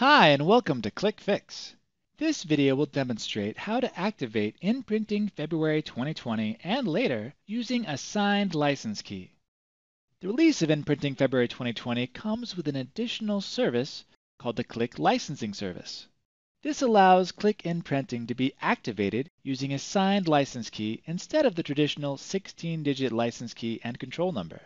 Hi and welcome to Qlik Fix. This video will demonstrate how to activate NPrinting February 2020 and later using a signed license key. The release of NPrinting February 2020 comes with an additional service called the Qlik Licensing Service. This allows Qlik NPrinting to be activated using a signed license key instead of the traditional 16-digit license key and control number.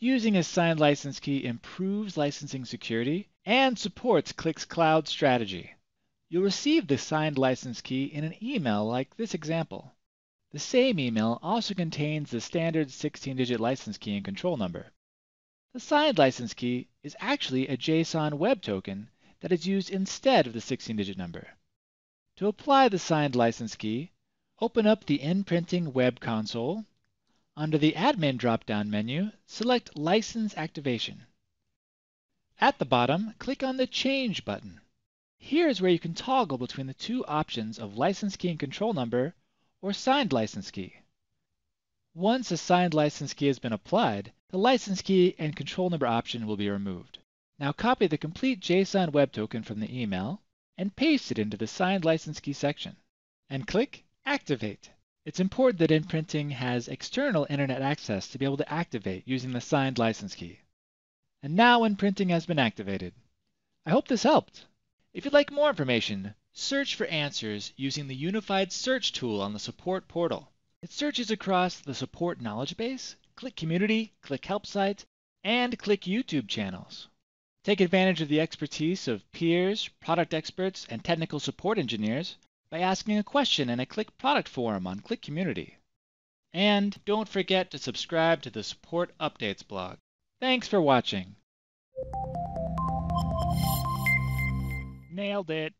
Using a signed license key improves licensing security and supports Qlik's cloud strategy. You'll receive the signed license key in an email like this example. The same email also contains the standard 16-digit license key and control number. The signed license key is actually a JSON web token that is used instead of the 16-digit number. To apply the signed license key, open up the NPrinting web console. Under the Admin drop-down menu, select License Activation. At the bottom, click on the Change button. Here is where you can toggle between the two options of license key and control number or signed license key. Once a signed license key has been applied, the license key and control number option will be removed. Now copy the complete JSON web token from the email and paste it into the signed license key section. And click Activate. It's important that NPrinting has external internet access to be able to activate using the signed license key. And now NPrinting has been activated. I hope this helped. If you'd like more information, search for answers using the Unified Search tool on the Support portal. It searches across the Support knowledge base, Qlik Community, Qlik Help Site, and Qlik YouTube channels. Take advantage of the expertise of peers, product experts, and technical support engineers by asking a question in a Qlik product forum on Qlik Community. And don't forget to subscribe to the Support Updates blog. Thanks for watching. Nailed it.